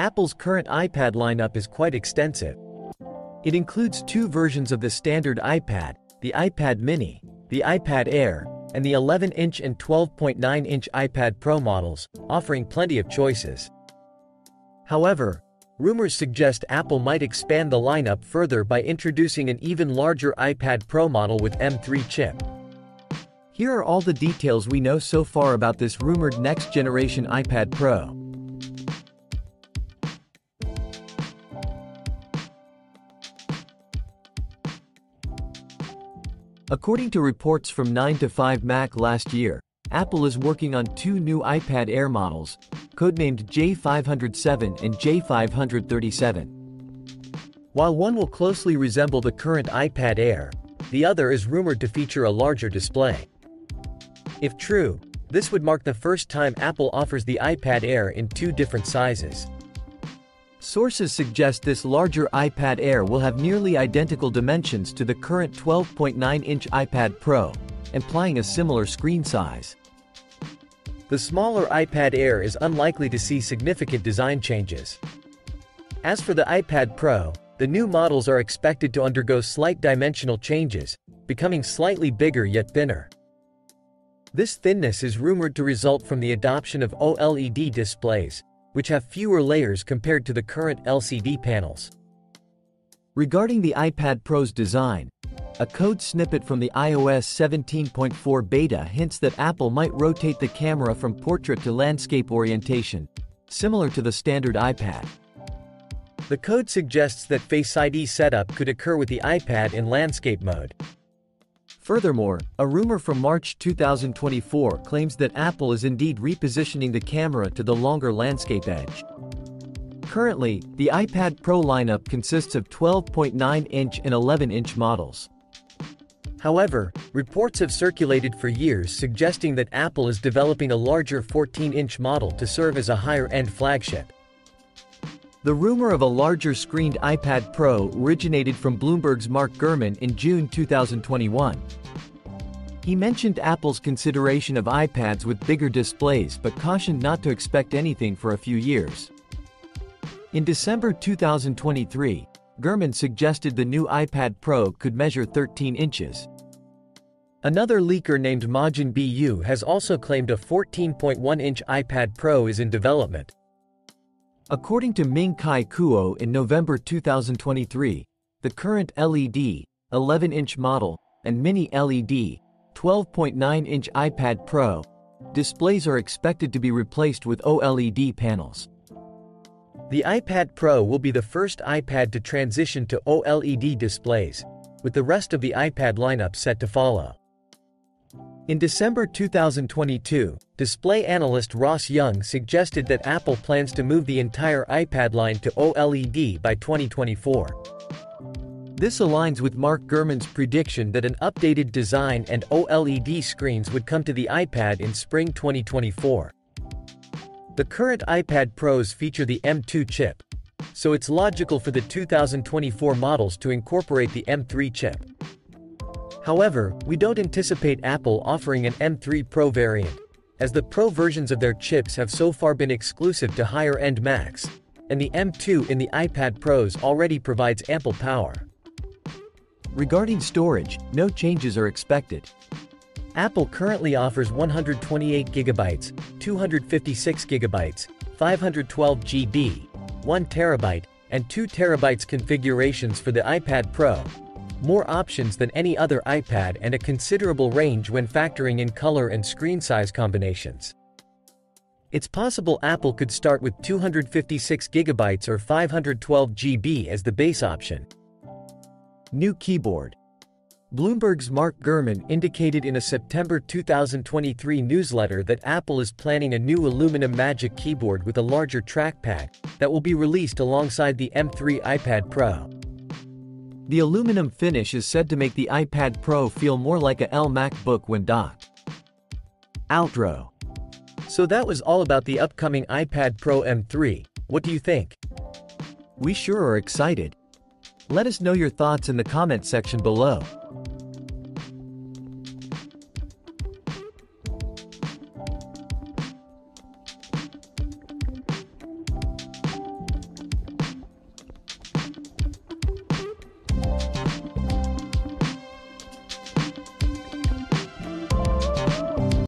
Apple's current iPad lineup is quite extensive. It includes two versions of the standard iPad, the iPad mini, the iPad Air, and the 11-inch and 12.9-inch iPad Pro models, offering plenty of choices. However, rumors suggest Apple might expand the lineup further by introducing an even larger iPad Pro model with M3 chip. Here are all the details we know so far about this rumored next-generation iPad Pro. According to reports from 9 to 5 Mac last year, Apple is working on two new iPad Air models, codenamed J507 and J537. While one will closely resemble the current iPad Air, the other is rumored to feature a larger display. If true, this would mark the first time Apple offers the iPad Air in two different sizes. Sources suggest this larger iPad Air will have nearly identical dimensions to the current 12.9-inch iPad Pro, implying a similar screen size. The smaller iPad Air is unlikely to see significant design changes. As for the iPad Pro, the new models are expected to undergo slight dimensional changes, becoming slightly bigger yet thinner. This thinness is rumored to result from the adoption of OLED displays, which have fewer layers compared to the current LCD panels. Regarding the iPad Pro's design, a code snippet from the iOS 17.4 beta hints that Apple might rotate the camera from portrait to landscape orientation, similar to the standard iPad. The code suggests that Face ID setup could occur with the iPad in landscape mode. Furthermore, a rumor from March 2024 claims that Apple is indeed repositioning the camera to the longer landscape edge. Currently, the iPad Pro lineup consists of 12.9-inch and 11-inch models. However, reports have circulated for years suggesting that Apple is developing a larger 14-inch model to serve as a higher-end flagship. The rumor of a larger screened iPad Pro originated from Bloomberg's Mark Gurman in June 2021. He mentioned Apple's consideration of iPads with bigger displays but cautioned not to expect anything for a few years. In December 2023, Gurman suggested the new iPad Pro could measure 13 inches. Another leaker named Majin BU has also claimed a 14.1-inch iPad Pro is in development. According to Ming-Chi Kuo in November 2023, the current LED, 11-inch model, and mini LED, 12.9-inch iPad Pro, displays are expected to be replaced with OLED panels. The iPad Pro will be the first iPad to transition to OLED displays, with the rest of the iPad lineup set to follow. In December 2022, display analyst Ross Young suggested that Apple plans to move the entire iPad line to OLED by 2024. This aligns with Mark Gurman's prediction that an updated design and OLED screens would come to the iPad in spring 2024. The current iPad Pros feature the M2 chip, so it's logical for the 2024 models to incorporate the M3 chip. However, we don't anticipate Apple offering an M3 Pro variant, as the Pro versions of their chips have so far been exclusive to higher-end Macs, and the M2 in the iPad Pros already provides ample power. Regarding storage, no changes are expected. Apple currently offers 128 GB, 256 GB, 512 GB, 1 TB, and 2 TB configurations for the iPad Pro. More options than any other iPad and a considerable range when factoring in color and screen size combinations. It's possible Apple could start with 256 GB or 512 GB as the base option. New keyboard. Bloomberg's Mark Gurman indicated in a September 2023 newsletter that Apple is planning a new aluminum Magic keyboard with a larger trackpad that will be released alongside the M3 iPad Pro. The aluminum finish is said to make the iPad Pro feel more like a L MacBook when docked. Outro. So that was all about the upcoming iPad Pro M3, what do you think? We sure are excited. Let us know your thoughts in the comment section below.